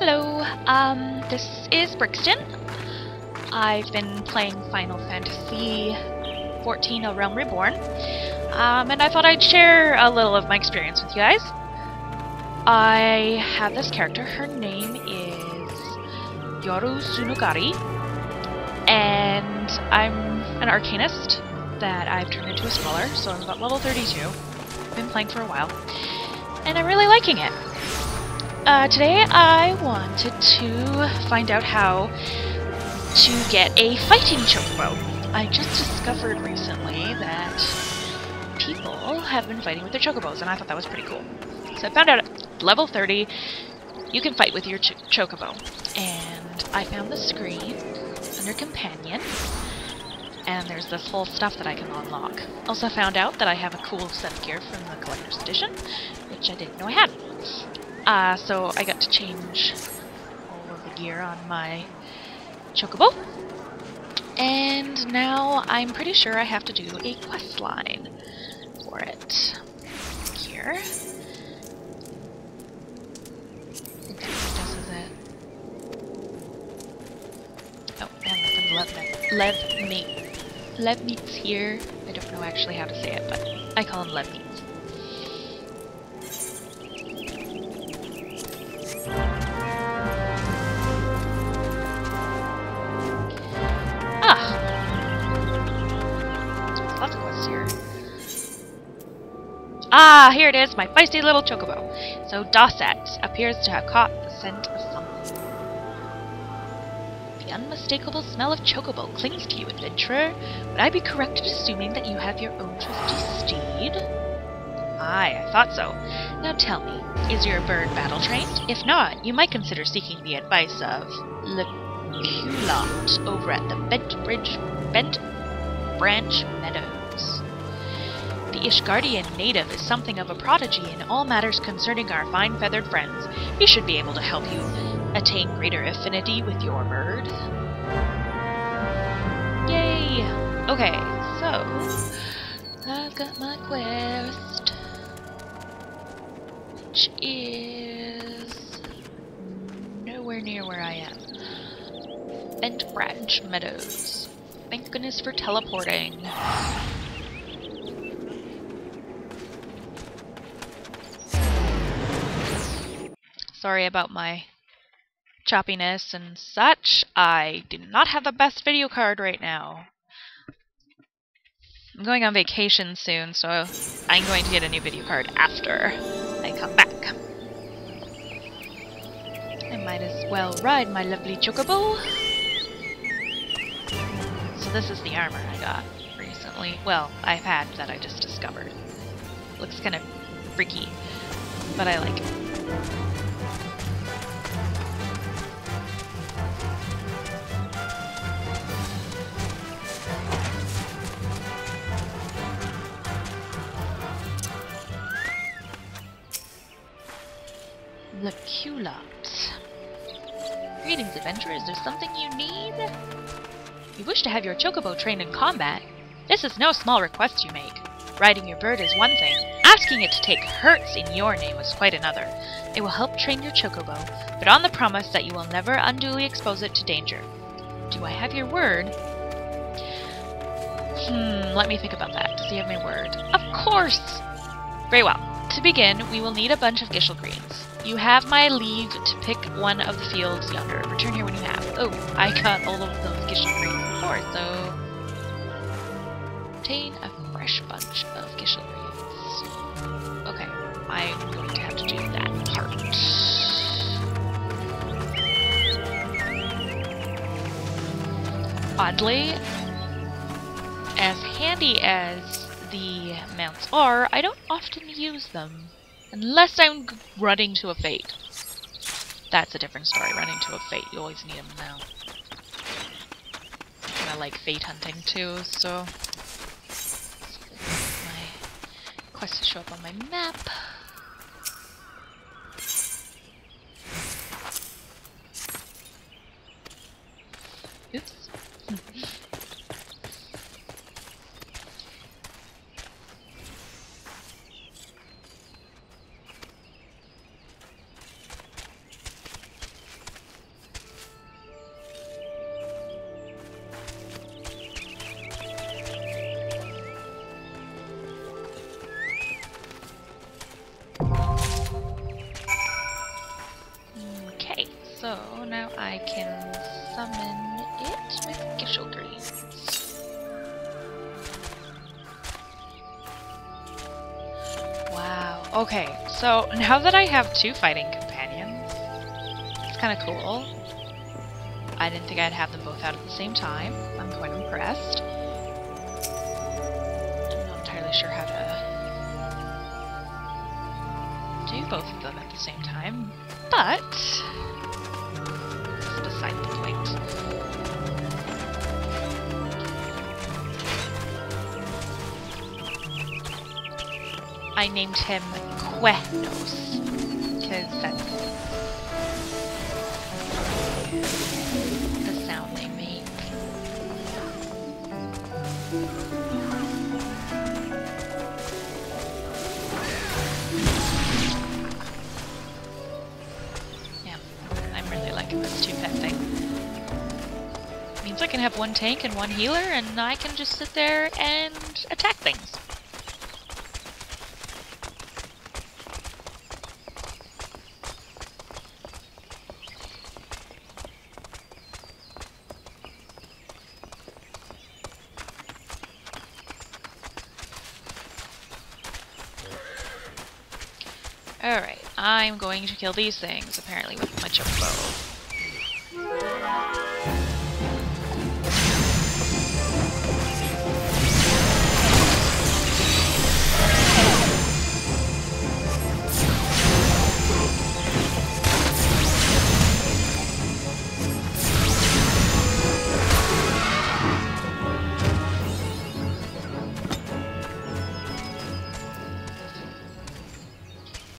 Hello, um, this is Brixdan. I've been playing Final Fantasy XIV A Realm Reborn, um, and I thought I'd share a little of my experience with you guys. I have this character, her name is Yoru Tsunagari, and I'm an arcanist that I've turned into a scholar, so I'm about level 32. I've been playing for a while, and I'm really liking it. Uh, today I wanted to find out how to get a fighting chocobo. I just discovered recently that people have been fighting with their chocobos, and I thought that was pretty cool. So I found out at level 30 you can fight with your ch chocobo. And I found the screen under companion, and there's this whole stuff that I can unlock. Also found out that I have a cool set of gear from the collector's edition, which I didn't know I had. Uh, so I got to change all of the gear on my chocobo. And now I'm pretty sure I have to do a quest line for it. Here. Oh, and nothing Lev, Lev meat. Lev meat's here. I don't know actually how to say it, but I call him Lev meats. Ah, here it is, my feisty little chocobo. So Dosset appears to have caught the scent of something. The unmistakable smell of chocobo clings to you, adventurer. Would I be correct in assuming that you have your own trusty steed? Aye, I thought so. Now tell me, is your bird battle trained? If not, you might consider seeking the advice of Luquelot over at the Bent Bridge Bent Branch Meadows. The Ishgardian native is something of a prodigy in all matters concerning our fine feathered friends. He should be able to help you attain greater affinity with your bird. Yay! Okay, so I've got my quest, which is nowhere near where I am. Bentbranch Meadows. Thank goodness for teleporting. Sorry about my choppiness and such. I do not have the best video card right now. I'm going on vacation soon, so I'm going to get a new video card after I come back. I might as well ride my lovely chocobo. So this is the armor I got recently. Well, I've had that I just discovered. Looks kind of freaky, but I like it. Luquelot. Greetings, adventurer. Is there something you need? You wish to have your chocobo trained in combat? This is no small request you make. Riding your bird is one thing. Asking it to take hurts in your name is quite another. It will help train your chocobo, but on the promise that you will never unduly expose it to danger. Do I have your word? Hmm, let me think about that. Does he have my word? Of course! Very well. To begin, we will need a bunch of Gysahl greens. You have my leave to pick one of the fields yonder. Return here when you have. Oh, I got all of those Gysahl greens before, so... Obtain a fresh bunch of Gysahl greens. Okay, I'm going to have to do that part. Oddly, as handy as the mounts are, I don't often use them. Unless I'm running to a fate. That's a different story. Running to a fate, you always need a mount. And I like fate hunting too, so... My quest to show up on my map. Okay, so now I can summon it with Gysahl Green. Wow, okay, so now that I have two fighting companions, it's kind of cool. I didn't think I'd have them both out at the same time. I'm quite impressed. I'm not entirely sure how both of them at the same time, but it's beside the point. I named him Quenos because that's the sound they make. Means I can have one tank and one healer, and I can just sit there and attack things. Alright, I'm going to kill these things, apparently, with my choke bow.